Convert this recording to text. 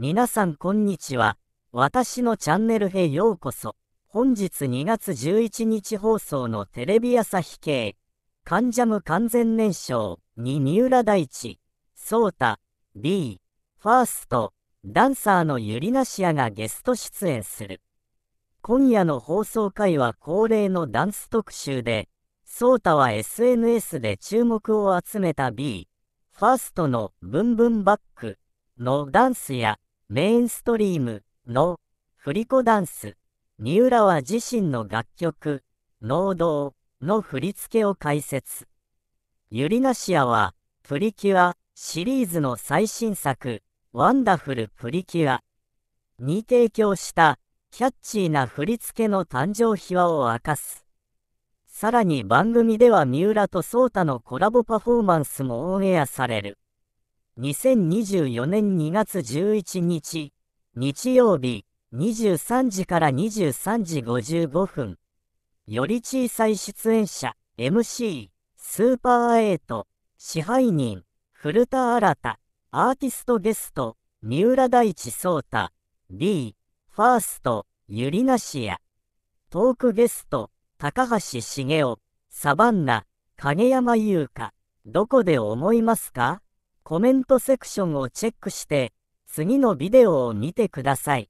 皆さんこんにちは。私のチャンネルへようこそ。本日2月11日放送のテレビ朝日系、カンジャム完全燃焼に三浦大知、ソータ、B、ファースト、ダンサーのユリナシアがゲスト出演する。今夜の放送回は恒例のダンス特集で、ソータは SNS で注目を集めた B、ファーストの Boom Boom Back のダンスやメインストリームの振り子ダンス、三浦は自身の楽曲、能動の振り付けを解説。ユリナシアはプリキュアシリーズの最新作、ワンダフルプリキュアに提供したキャッチーな振り付けの誕生秘話を明かす。さらに番組では三浦とソータのコラボパフォーマンスもオンエアされる。2024年2月11日、日曜日、23時から23時55分。より小さい出演者、MC、スーパーエイト、支配人、古田新太、アーティストゲスト、三浦大知ソータ、B、ファースト、ユリナシア、トークゲスト、高橋茂雄、サバンナ、影山優香、どこで思いますか？コメントセクションをチェックして、次のビデオを見てください。